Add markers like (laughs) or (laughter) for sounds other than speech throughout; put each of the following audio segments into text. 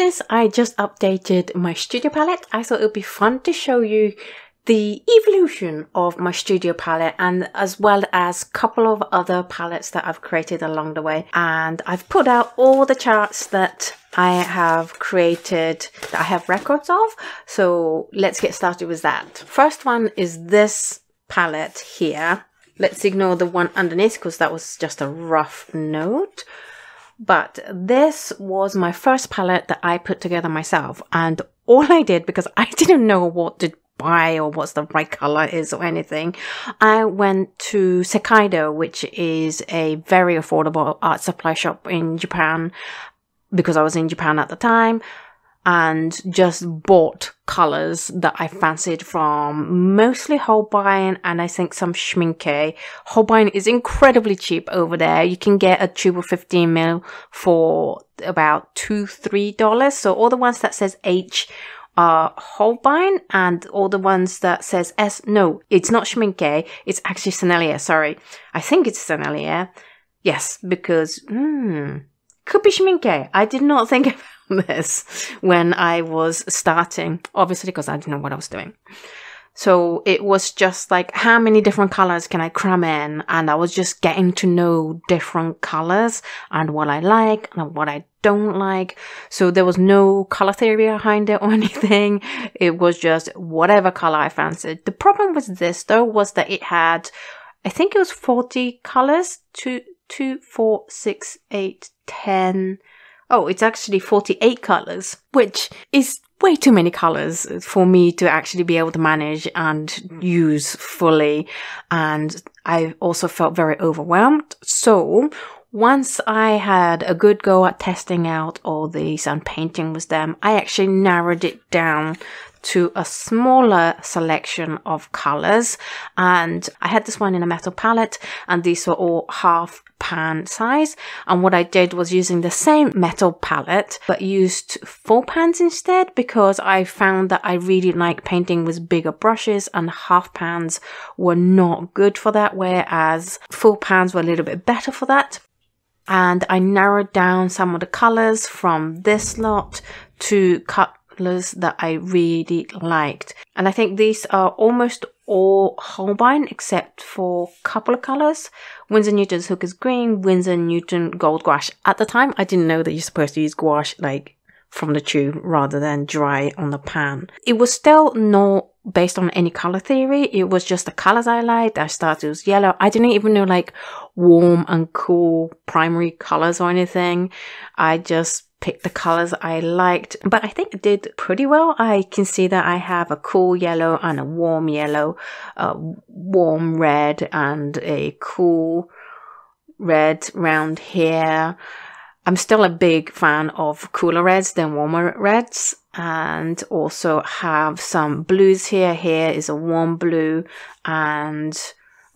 Since I just updated my studio palette, I thought it would be fun to show you the evolution of my studio palette and as well as a couple of other palettes that I've created along the way. And I've put out all the charts that I have created that I have records of. So let's get started with that. First one is this palette here. Let's ignore the one underneath because that was just a rough note. But this was my first palette that I put together myself. And all I did, because (laughs) I didn't know what to buy or what's the right color is or anything, I went to Sekaido, which is a very affordable art supply shop in Japan because I was in Japan at the time and just bought colors that I fancied from mostly Holbein and I think some Schmincke. Holbein is incredibly cheap over there. You can get a tube of 15 mil for about two, three dollars. So all the ones that says H are Holbein and all the ones that says S. No, it's not Schmincke. It's actually Sennelier. Sorry. I think it's Sennelier. Yes, because, hmm, could be Schmincke. I did not think (laughs) about this when I was starting, obviously because I didn't know what I was doing. So it was just like, how many different colors can I cram in? And I was just getting to know different colors and what I like and what I don't like. So there was no color theory behind it or (laughs) anything. It was just whatever color I fancied. The problem with this though was that it had, I think it was 40 colors, two, two, four, six, eight, 10. Oh, it's actually 48 colors, which is way too many colors for me to actually be able to manage and use fully. And I also felt very overwhelmed. So once I had a good go at testing out all these and painting with them, I actually narrowed it down to a smaller selection of colors. And I had this one in a metal palette and these were all half pan size. And what I did was using the same metal palette, but used full pans instead because I found that I really like painting with bigger brushes and half pans were not good for that, whereas full pans were a little bit better for that. And I narrowed down some of the colors from this lot to cut that I really liked. And I think these are almost all Holbein except for a couple of colors. Winsor Newton's Hooker's Green, Winsor Newton Gold Gouache. At the time, I didn't know that you're supposed to use gouache like from the tube rather than dry on the pan. It was still not based on any color theory. It was just the colors I liked. I started with yellow. I didn't even know like warm and cool primary colors or anything. I just picked the colors I liked, but I think it did pretty well. I can see that I have a cool yellow and a warm yellow, a warm red and a cool red round here. I'm still a big fan of cooler reds than warmer reds and also have some blues here. Here is a warm blue and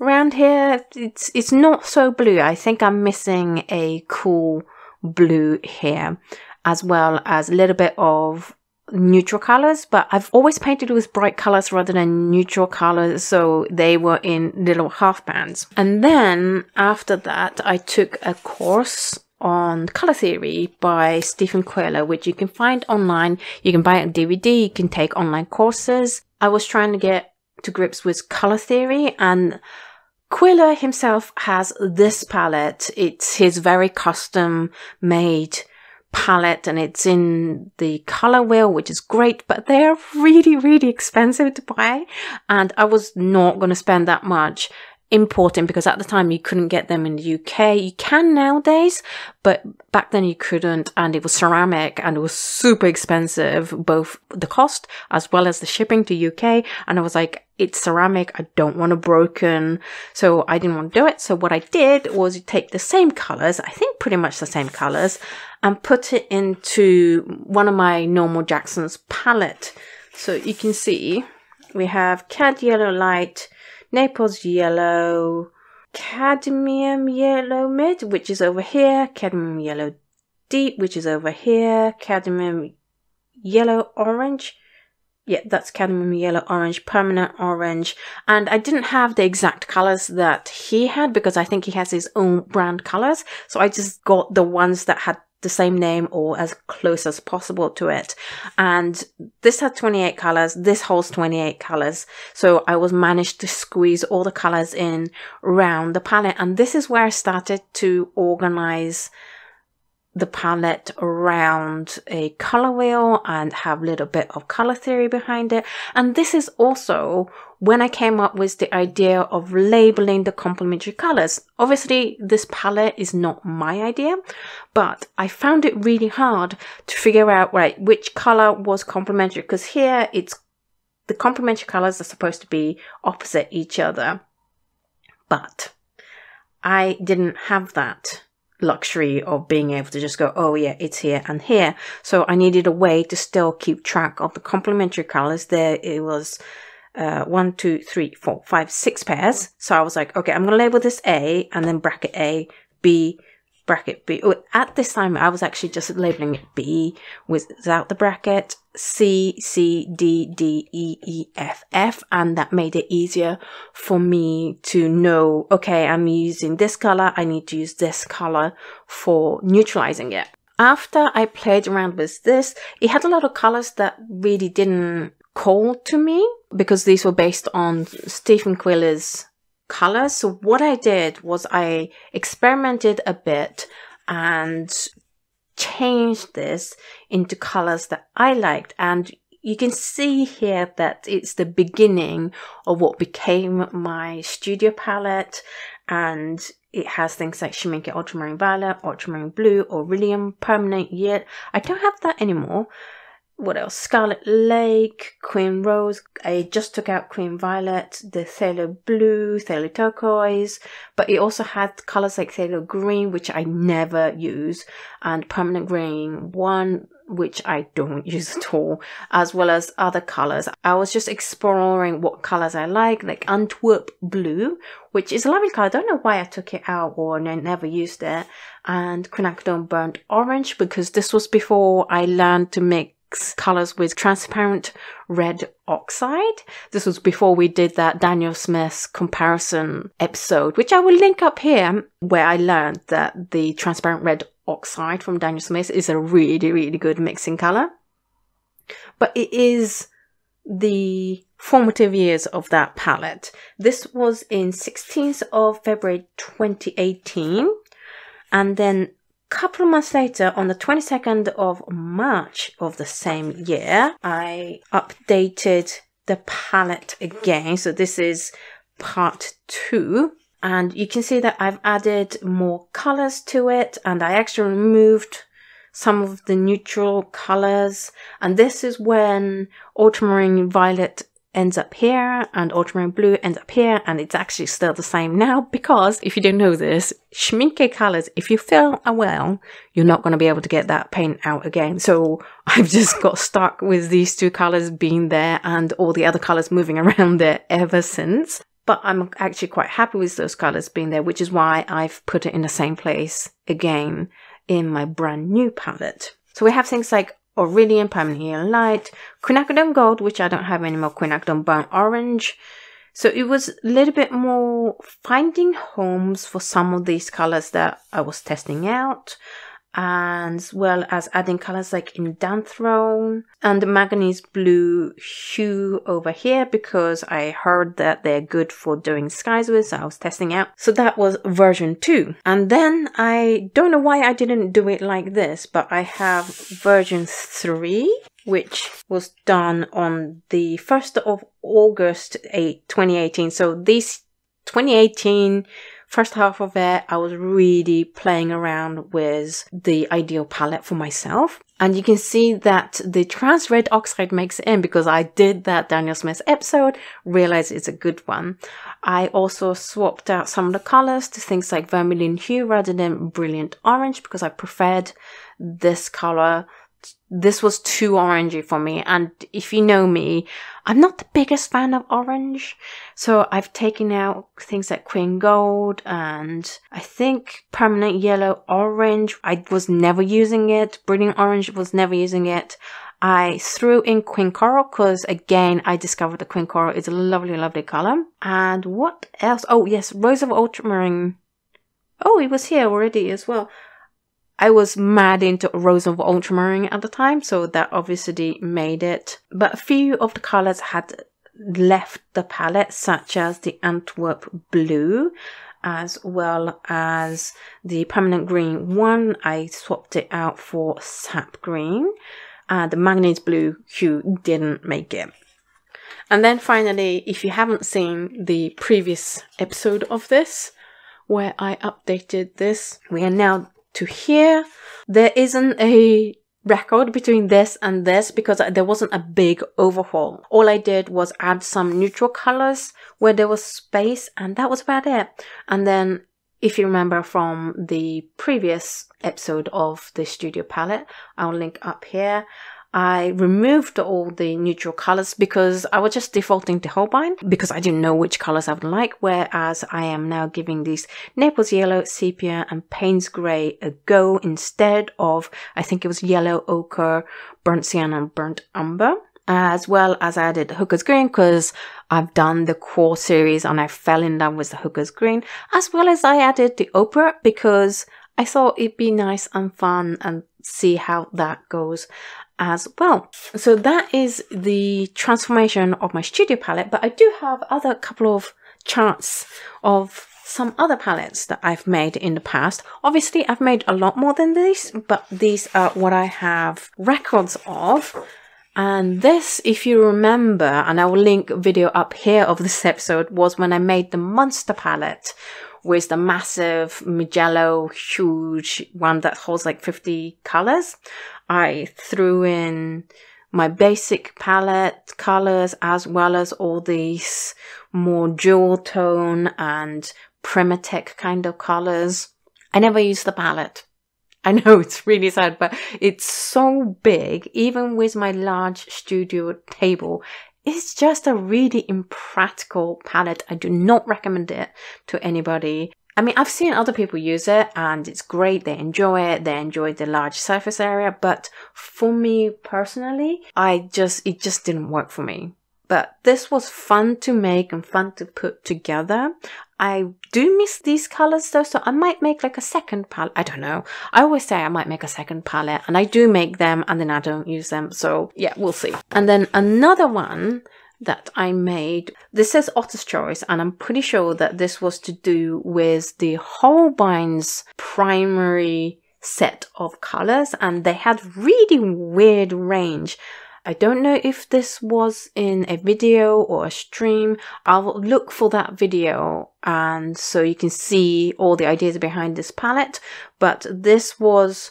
around here it's it's not so blue. I think I'm missing a cool blue here, as well as a little bit of neutral colors, but I've always painted with bright colors rather than neutral colors, so they were in little half pans. And then after that, I took a course on color theory by Stephen Quiller, which you can find online. You can buy it on DVD, you can take online courses. I was trying to get to grips with color theory and Quiller himself has this palette. It's his very custom made palette and it's in the color wheel, which is great, but they're really, really expensive to buy. And I was not going to spend that much importing because at the time you couldn't get them in the UK. You can nowadays, but back then you couldn't. And it was ceramic and it was super expensive, both the cost as well as the shipping to UK. And I was like, it's ceramic. I don't want a broken. So I didn't want to do it. So what I did was you take the same colors, I think pretty much the same colors and put it into one of my normal Jackson's palette. So you can see we have cad yellow light, Naples yellow, cadmium yellow mid, which is over here, cadmium yellow deep, which is over here, cadmium yellow orange. Yeah, that's cadmium yellow orange, permanent orange. And I didn't have the exact colors that he had because I think he has his own brand colors. So I just got the ones that had the same name or as close as possible to it. And this had 28 colors. This holds 28 colors. So I was managed to squeeze all the colors in around the palette. And this is where I started to organize the palette around a color wheel and have a little bit of color theory behind it. And this is also when I came up with the idea of labeling the complementary colors. Obviously, this palette is not my idea, but I found it really hard to figure out, right, which color was complementary because here it's the complementary colors are supposed to be opposite each other. But I didn't have that luxury of being able to just go, oh yeah, it's here and here. So I needed a way to still keep track of the complementary colors. There it was uh, one, two, three, four, five, six pairs. So I was like, okay, I'm going to label this A and then bracket A, B, bracket B. Oh, at this time, I was actually just labeling it B without the bracket, C, C, D, D, E, E, F, F, and that made it easier for me to know, okay, I'm using this color, I need to use this color for neutralizing it. After I played around with this, it had a lot of colors that really didn't call to me because these were based on Stephen Quiller's colors. So what I did was I experimented a bit and changed this into colors that I liked. And you can see here that it's the beginning of what became my studio palette. And it has things like Schmincke Ultramarine Violet, Ultramarine Blue, Aureolin Permanent Yet. I don't have that anymore what else? Scarlet Lake, Queen Rose. I just took out Queen Violet, the Thalo Blue, Thalo Turquoise, but it also had colors like Thalo Green, which I never use, and Permanent Green, one which I don't (laughs) use at all, as well as other colors. I was just exploring what colors I like, like Antwerp Blue, which is a lovely color. I don't know why I took it out or I never used it. And Quinacridone Burnt Orange, because this was before I learned to make colors with transparent red oxide. This was before we did that Daniel Smith's comparison episode, which I will link up here, where I learned that the transparent red oxide from Daniel Smith is a really, really good mixing color. But it is the formative years of that palette. This was in 16th of February 2018. And then couple of months later, on the 22nd of March of the same year, I updated the palette again. So this is part two. And you can see that I've added more colors to it and I actually removed some of the neutral colors. And this is when ultramarine violet ends up here and ultramarine blue ends up here and it's actually still the same now because if you don't know this, Schmincke colors, if you fill a well, you're not going to be able to get that paint out again. So (laughs) I've just got stuck with these two colors being there and all the other colors moving (laughs) around there ever since. But I'm actually quite happy with those colors being there, which is why I've put it in the same place again in my brand new palette. So we have things like Aureolin Permanent Light, Quinacridone Gold, which I don't have anymore, Quinacridone Burnt Orange. So it was a little bit more finding homes for some of these colors that I was testing out as well as adding colors like Indanthrone and the manganese blue hue over here because I heard that they're good for doing skies with, so I was testing out. So that was version 2. And then I don't know why I didn't do it like this, but I have version 3 which was done on the 1st of August 8, 2018. So this 2018 first half of it, I was really playing around with the ideal palette for myself. And you can see that the trans red oxide makes it in because I did that Daniel Smith episode, realized it's a good one. I also swapped out some of the colors to things like vermilion hue rather than brilliant orange because I preferred this color this was too orangey for me. And if you know me, I'm not the biggest fan of orange. So I've taken out things like Queen Gold and I think Permanent Yellow Orange. I was never using it. Brilliant Orange was never using it. I threw in Queen Coral because again, I discovered the Queen Coral is a lovely, lovely color. And what else? Oh yes, Rose of Ultramarine. Oh, it was here already as well. I was mad into Rose of Ultramarine at the time, so that obviously made it. But a few of the colors had left the palette, such as the Antwerp Blue, as well as the Permanent Green one. I swapped it out for Sap Green. Uh, the Manganese Blue hue didn't make it. And then finally, if you haven't seen the previous episode of this, where I updated this, we are now to here. There isn't a record between this and this because there wasn't a big overhaul. All I did was add some neutral colors where there was space and that was about it. And then if you remember from the previous episode of the studio palette, I'll link up here. I removed all the neutral colors because I was just defaulting to Holbein because I didn't know which colors I would like, whereas I am now giving these Naples Yellow, Sepia and Payne's Grey a go instead of, I think it was Yellow Ochre, Burnt Sienna and Burnt Umber as well as I added Hooker's Green because I've done the QoR series and I fell in love with the Hooker's Green, as well as I added the Ochre because I thought it'd be nice and fun and see how that goes as well. So that is the transformation of my studio palette, but I do have other couple of charts of some other palettes that I've made in the past. Obviously, I've made a lot more than these, but these are what I have records of. And this, if you remember, and I will link a video up here of this episode, was when I made the Monster palette with the massive Mijello huge one that holds like 50 colors. I threw in my basic palette colors as well as all these more jewel tone and PrimaTek kind of colors. I never use the palette. I know (laughs) it's really sad, but it's so big, even with my large studio table. It's just a really impractical palette. I do not recommend it to anybody. I mean, I've seen other people use it and it's great. They enjoy it. They enjoy the large surface area. But for me personally, I just, it just didn't work for me. But this was fun to make and fun to put together. I do miss these colors though, so I might make like a second palette. I don't know. I always say I might make a second palette and I do make them and then I don't use them. So yeah, we'll see. And then another one that I made. This says Oto's Choice, and I'm pretty sure that this was to do with the Holbein's primary set of colors, and they had really weird range. I don't know if this was in a video or a stream. I'll look for that video and so you can see all the ideas behind this palette. But this was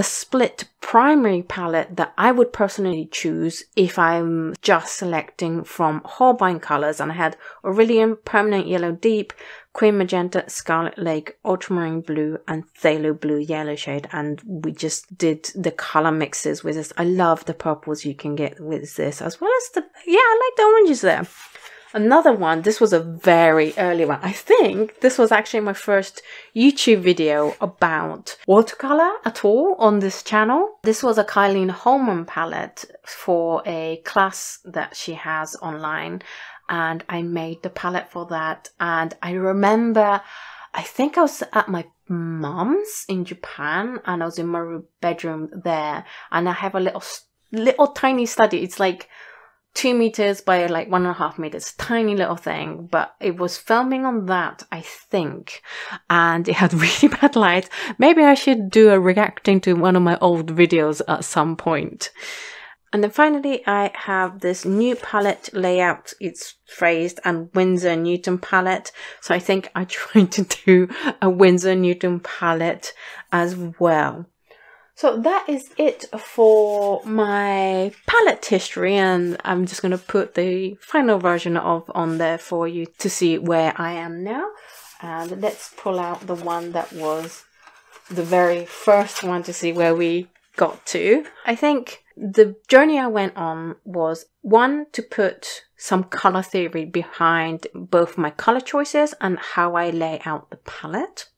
a split primary palette that I would personally choose if I'm just selecting from Holbein colors and I had Aureolin, Permanent Yellow Deep, Queen Magenta, Scarlet Lake, Ultramarine Blue and Thalo Blue Yellow shade and we just did the color mixes with this. I love the purples you can get with this as well as the, yeah I like the oranges there. Another one, this was a very early one. I think this was actually my first YouTube video about watercolor at all on this channel. This was a Karlyne Holman palette for a class that she has online and I made the palette for that. And I remember, I think I was at my mom's in Japan and I was in my bedroom there and I have a little, little tiny study. It's like two meters by like one and a half meters, tiny little thing, but it was filming on that, I think, and it had (laughs) really bad light. Maybe I should do a reacting to one of my old videos at some point. And then finally, I have this new palette layout. It's phrased and Winsor Newton palette. So I think I (laughs) tried to do a Winsor Newton palette as well. So that is it for my palette history and I'm just going to put the final version of on there for you to see where I am now. And let's pull out the one that was the very first one to see where we got to. I think the journey I went on was one to put some color theory behind both my color choices and how I lay out the palette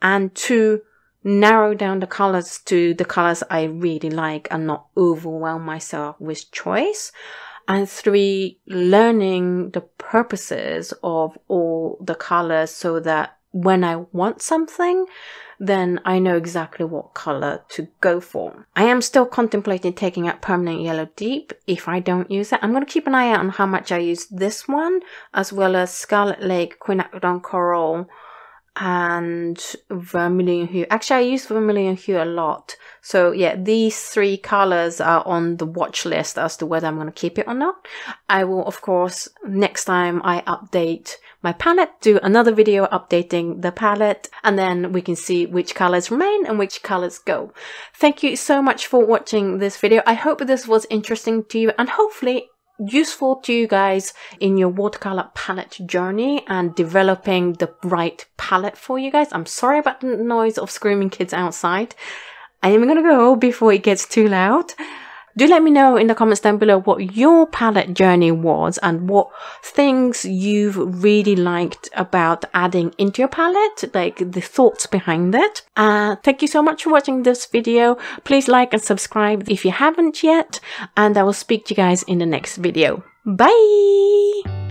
and two narrow down the colors to the colors I really like and not overwhelm myself with choice. And three, learning the purposes of all the colors so that when I want something, then I know exactly what color to go for. I am still contemplating taking out Permanent Yellow Deep if I don't use it. I'm going to keep an eye out on how much I use this one, as well as Scarlet Lake, Quinacridone Coral, and Vermilion Hue. Actually, I use Vermilion Hue a lot. So yeah, these three colors are on the watch list as to whether I'm going to keep it or not. I will, of course, next time I update my palette, do another video updating the palette, and then we can see which colors remain and which colors go. Thank you so much for watching this video. I hope this was interesting to you and hopefully useful to you guys in your watercolor palette journey and developing the right palette for you guys. I'm sorry about the noise of screaming kids outside. I am gonna go before it gets too loud do let me know in the comments down below what your palette journey was and what things you've really liked about adding into your palette, like the thoughts behind it. Uh, thank you so much for watching this video. Please like and subscribe if you haven't yet, and I will speak to you guys in the next video. Bye!